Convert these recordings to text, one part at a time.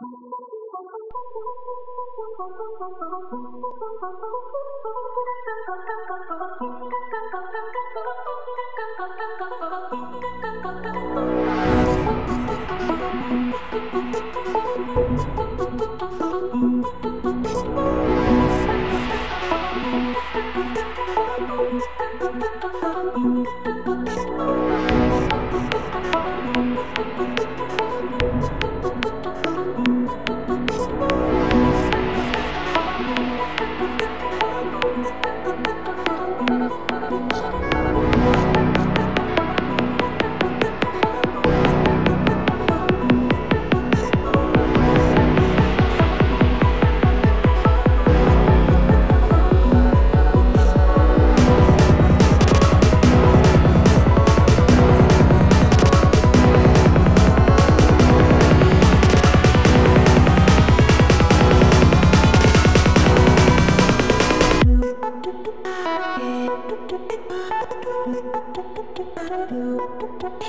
Thank you.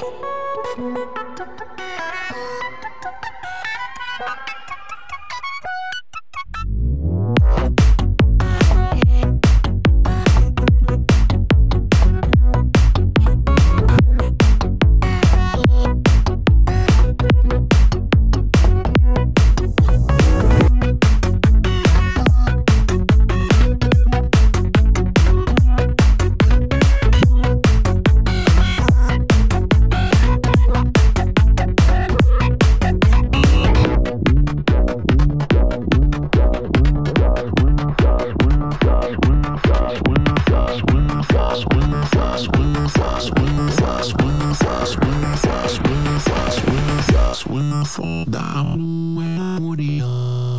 Swing fall down when I'm